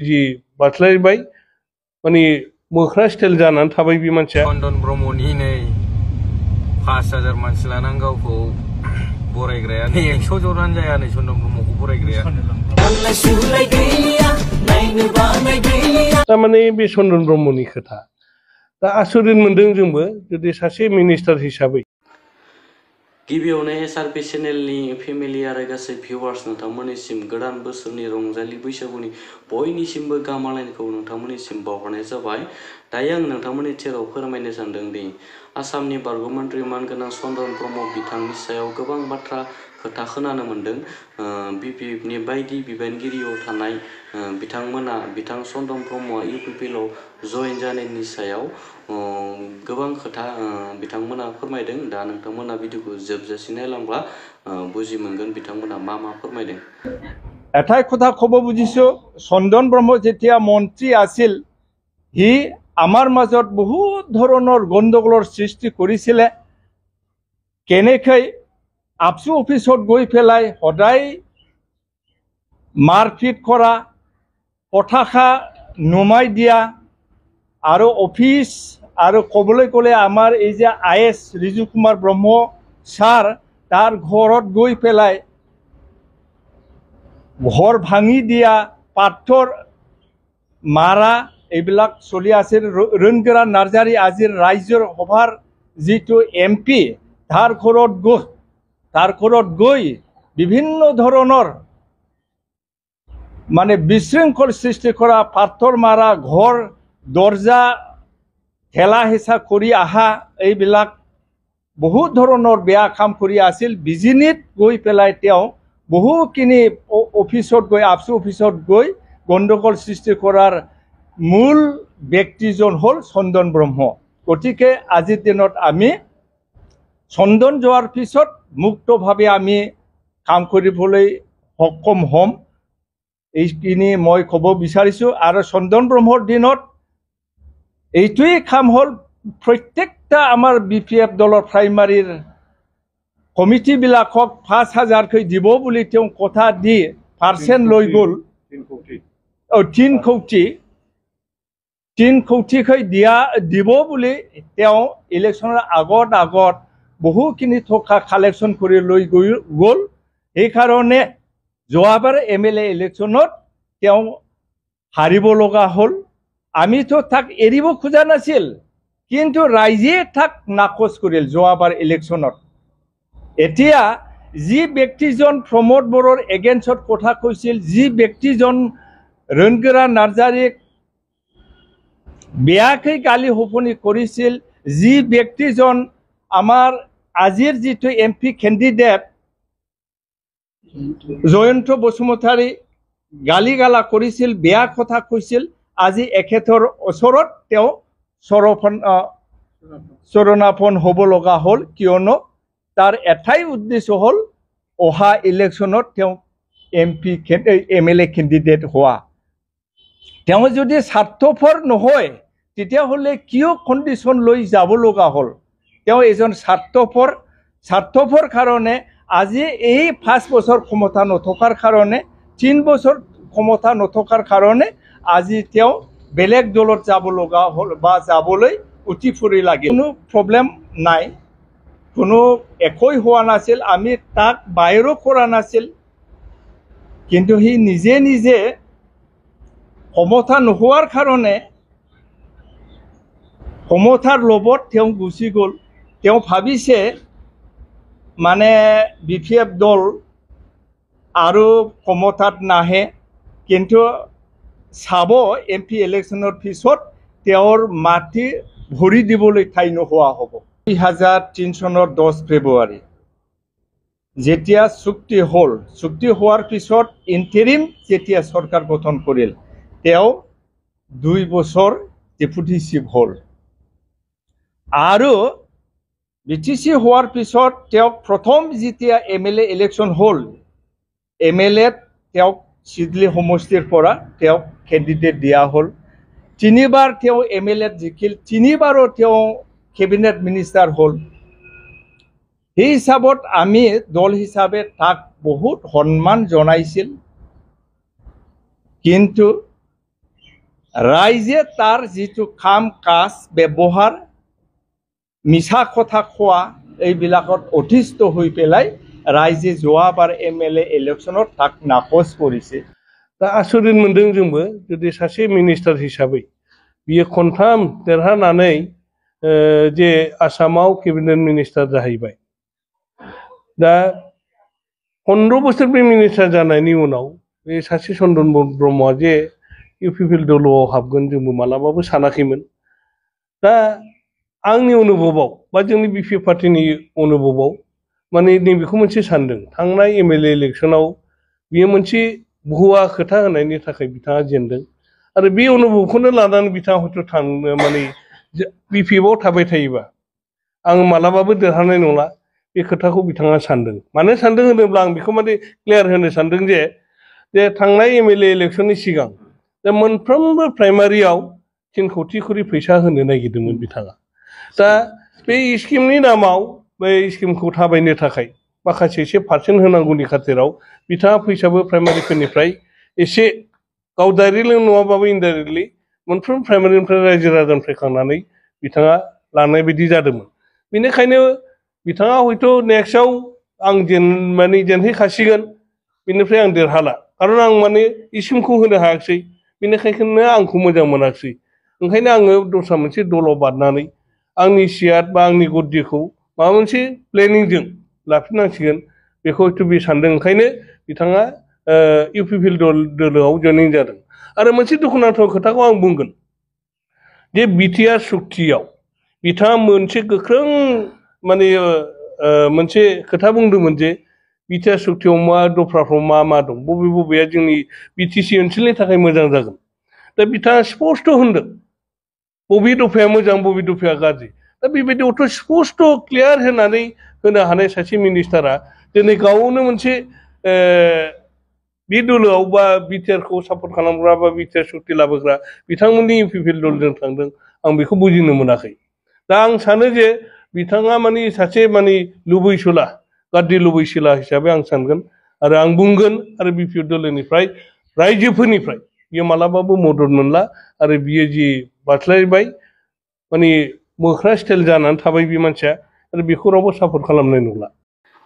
जि बास्लायबाय माने मोख्रा स्टाइल जानानै थाबाय बे मानसिया। चन्दन ब्रह्मनि नै पास हाजार मानसि लानानै गावखौ बरायग्राया नै एकस' जनानो जाया नै चन्दन ब्रह्मखौ बरायग्राया। थारमाने बे चन्दन ब्रह्मनि खोथा। दा आसरित मोन्दों जोंबो जुदि सासे मिनिस्टार हिसाबै। गिबियावनो एसआरपि चेनेलनि फेमिलि आरो गासै भिउवार्स नोंथांमोननिसिम गोदान बोसोरनि रंजालि बैसागुनि बयनिसिमबो गाहाम हामलायनायखौ नोंथांमोननिसिम बावहरनाय जाबाय। दायो आं नोंथांमोननि सेराव फोरमायनो सानदों ब्रह्म बिथांनि सायाव बाथ्रा खोथा खोनानो मोन्दों बि पि एफनि बायदि बिबानगिरियाव थानाय ओ, बिथांमोना बिथां चन्द्रन ब्रह्मआ इउ पि पि एलआव जयेन जानायनि सायाव ओ, गोबां खोथा ओ, बिथांमोना फोरमायदों दा नोंथांमोना भिडिअखौ जोबजासिम नायलांब्ला ओ, बुजि मोनगोन बिथांमोना मा मा फोरमायदों এটাই কথা ক'ব বুজিছোঁ চন্দন ব্ৰহ্ম যেতিয়া মন্ত্ৰী আছিল সি আমাৰ মাজত বহুত ধৰণৰ গণ্ডগোলৰ সৃষ্টি কৰিছিলে কেনেকৈ আপচু অফিচত গৈ পেলাই সদায় মাৰপিট কৰা পথাশা নুমাই দিয়া আৰু অফিচ আৰু ক'বলৈ গ'লে আমাৰ এই যে I S Riju Kumar Brahma sir তাৰ ঘৰত গৈ পেলাই ঘৰ ভাঙি দিয়া পাথৰ মাৰা এইবিলাক চলি আছিল। ৰঞ্জৰা নাৰ্জাৰী আজিৰ ৰাজ্যৰ সভাৰ যিটো এম পি তাৰ ঘৰত গৈ তাৰ ঘৰত গৈ বিভিন্ন ধৰণৰ মানে বিশৃংখল সৃষ্টি কৰা পাথৰ মাৰা ঘৰ দৰ্জা ঠেলা হেঁচা কৰি অহা এইবিলাক বহুত ধৰণৰ বেয়া কাম কৰি আছিল। বিজিনিত গৈ পেলাই তেওঁ বহুখিনি অফিচত গৈ আপচু অফিচত গৈ গণ্ডগোল সৃষ্টি কৰাৰ মূল ব্যক্তিজন হ'ল চন্দন ব্ৰহ্ম। গতিকে আজিৰ দিনত আমি চন্দন যোৱাৰ পিছত মুক্তভাৱে আমি কাম কৰিবলৈ সক্ষম হ'ম। এইখিনি মই ক'ব বিচাৰিছোঁ। আৰু চন্দন ব্ৰহ্মৰ দিনত এইটোৱেই কাম হ'ল প্ৰত্যেকটা আমাৰ বি পি এফ দলৰ প্ৰাইমাৰীৰ কমিটিবিলাকক পাঁচ হাজাৰকৈ দিব বুলি তেওঁ কথা দি পাৰ্চেণ্ট লৈ গ'ল। অ, তিন কৌটি। তিন কৌটিকৈ দিয়া দিব বুলি তেওঁ ইলেকশ্যনৰ আগত আগত বহুখিনি টকা কালেকশ্যন কৰি লৈ গৈ গ'ল। সেইকাৰণে যোৱাবাৰ এম এল এ ইলেকশ্যনত তেওঁ হাৰিব লগা হ'ল। আমিতো তাক এৰিব খোজা নাছিল কিন্তু ৰাইজে তাক নাকচ কৰিল যোৱাবাৰ ইলেকশ্যনত এতিয়া যি ব্যক্তিজন প্ৰমোদ বড়োৰ এগেইনষ্টত কথা কৈছিল যি ব্যক্তিজন ৰঞ্জৰা নাৰ্জাৰীক বেয়াকৈ গালি শোপনি কৰিছিল যি ব্যক্তিজন আমাৰ আজিৰ যিটো M P candidate Jayanta Basumatary গালি গালা কৰিছিল বেয়া কথা কৈছিল আজি এখেতৰ ওচৰত তেওঁ চৰফন চৰণাপন হ'ব লগা হ'ল। কিয়নো তাৰ এটাই উদ্দেশ্য হ'ল অহা ইলেকশ্যনত তেওঁ M P M L A candidate হোৱা। তেওঁ যদি স্বাৰ্থপৰ নহয় তেতিয়াহ'লে কিয় কণ্ডিশ্যন লৈ যাব লগা হ'ল? তেওঁ এজন স্বাৰ্থপৰ স্বাৰ্থপৰ কাৰণে আজি এই পাঁচ বছৰ ক্ষমতা নথকাৰ কাৰণে তিন বছৰ ক্ষমতা নথকাৰ কাৰণে আজি তেওঁ বেলেগ দলত যাব লগা হ'ল বা যাবলৈ উঠি ফুৰি লাগে কোনো প্ৰব্লেম নাই। কোনো একোই হোৱা নাছিল। আমি তাক বাহিৰো কৰা নাছিল। কিন্তু সি নিজে নিজে ক্ষমতা নোহোৱাৰ কাৰণে ক্ষমতাৰ লোভত তেওঁ গুচি গ'ল। তেওঁ ভাবিছে মানে বি পি এফ দল আৰু ক্ষমতাত নাহে কিন্তু চাব এম পি ইলেকশ্যনৰ পিছত তেওঁৰ মাটি ভৰি দিবলৈ ঠাই নোহোৱা হ'ব। দুই হাজাৰ তিনি চনৰ দহ ফেব্ৰুৱাৰী যেতিয়া চুক্তি হ'ল চুক্তি হোৱাৰ পিছত ইণ্টেৰিম যেতিয়া চৰকাৰ গঠন কৰিল তেওঁ দুই বছৰ ডেপুটি চিফ হ'ল। আৰু বি টি চি হোৱাৰ পিছত তেওঁক প্ৰথম যেতিয়া এম এল এ ইলেকশ্যন হ'ল এম এল এত তেওঁক চিডলি সমষ্টিৰ পৰা তেওঁক কেণ্ডিডেট দিয়া হ'ল। তিনিবাৰ তেওঁ এম এল এত জিকিল তিনিবাৰো তেওঁ কেবিনেট মিনিষ্টাৰ হ'ল। সেই হিচাপত আমি দল হিচাপে তাক বহুত সন্মান জনাইছিল। কিন্তু ৰাইজে তাৰ যিটো কাম কাজ ব্যৱহাৰ মিছা কথা কোৱা এইবিলাকত অতিষ্ঠ হৈ পেলাই ৰাইজে যোৱাবাৰ এম এল এ ইলেকশ্যনত তাক নাকচ কৰিছে दा आसरित मोन्दों जोंबो जुदि सासे मिनिस्टार हिसाबै बियो खनथाम देरहानानै ओ, जे आसामाव केबिनेट मिनिस्टार जाहैबाय दा फन्द्र' बोसोर बे मिनिस्टार जानायनि उनाव बे सासे चन्दन ब्रह्मआ जे इउ पि पि एल दल'आव हाबगोन जोंबो मालाबाबो सानाखैमोन दा आंनि अनुभबाव बा जोंनि बि पि पार्टिनि अनुभबाव माने नैबेखौ मोनसे सानदों। थांनाय एम एल ए इलेक्सनाव बियो मोनसे भुवा खोथा होनायनि थाखाय बिथाङा जेनदों। आरो बे अनुभबखौनो लानानै बिथाङा हयथ' थांनो माने बि पि एफआव थाबाय थायोबा आं मालाबाबो देरहानाय नंला, बे खोथाखौ बिथाङा सानदों। मानो सानदों होनोब्ला आं बेखौ माने क्लियार होनो सानदों जे जे थांनाय एम एल ए इलेक्सननि सिगां दा मोनफ्रोमबो प्राइमारियाव तिन कौटि करि फैसा होनो नागिरदोंमोन बिथाङा। दा बे स्किमनि नामाव बै स्किमखौ थाबायनो थाखाय माखासे एसे पार्सेन्ट होनांगौनि खाथिराव बिथाङा फैसाबो प्राइमारिफोरनिफ्राय एसे गाव डाइरेक्टलि नङाबाबो इनडाइरेक्टलि मोनफ्रोम प्राइमारिनिफ्राय रायजो राजानिफ्राय खांनानै बिथाङा लानाय बायदि जादोंमोन बेनिखायनो बिथाङा हयथ' नेक्स्टआव आं जेन माने जेनहैखासिगोन बेनिफ्राय आं देरहाला खारन आं माने इसिमखौ होनो हायाखिसै बेनिखायनो आंखौ मोजां मोनाखिसै ओंखायनो आङो दस्रा मोनसे दलाव बारनानै आंनि सियार बा आंनि गद्दिखौ माबा मोनसे प्लेनिंजों लाफिननांसिगोन बेखौ हयथ' बे सानदों ओंखायनो बिथाङा इउ पि पि एल दोलोआव जयनिं जादों आरो मोनसे दुखुनांथाव खोथाखौ आं बुंगोन जे बिटिआर सुक्तियाव बिथाङा मोनसे गोख्रों माने ओ, ओ, मोनसे खोथा बुंदोंमोन जे बिटिआर सुक्तियाव मा दफ्राफ्राव मा मा दं बबे बबेया जोंनि बिटिसि ओनसोलनि थाखाय मोजां जागोन दा बिथाङा स्पस्ट' होनदों बबे दफाया मोजां बबे दफाया गाज्रि दा बेबायदियावथ' स्पस्ट' क्लियार होनानै होनो हानाय सासे मिनिस्टारा दिनै गावनो मोनसे ओ, बे दोलोआव बा बिटिआरखौ सापर्ट खालामग्रा बा बिटिआर सुक्ति लाबोग्रा बिथांमोननि इउ पि पि एल दलजों थांदों आं बेखौ बुजिनो मोनाखै दा आं सानो जे बिथाङा माने सासे माने लुबैसुला गाद्रि लुबैसुला हिसाबै आं सानगोन आरो आं बुंगोन आरो बि पि एफ दोलोनिफ्राय रायजोफोरनिफ्राय बियो मालाबाबो मदद मोनला आरो बियो जि बास्लायबाय माने मोख्रा स्टाइल जानानै थाबाय बे मानसिया आरो बेखौ रावबो सापर्ट खालामनाय नंला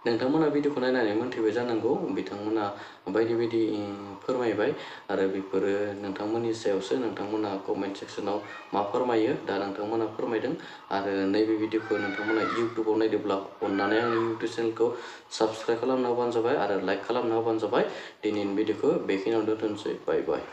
नोंथांमोना भिडिअखौ नायनानै मोन्थिबाय जानांगौ बिथांमोना बायदि बायदि उम, फोरमायबाय आरो बेफोरो नोंथांमोननि सायावसो नोंथांमोना कमेन्ट सेक्सनाव मा फोरमायो दा नोंथांमोना फोरमायदों आरो नैबे भिडिअखौ नोंथांमोना इउटुबाव नायदोंब्ला अननानै आंनि इउटुब चेनेलखौ साबस्क्राइब खालामना होबानो जाबाय आरो लाइक खालामना होबानो जाबाय दिनैनि भिडिअखौ बेखिनियावनो दोनथ'नोसै बाय बाय